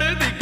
படுதி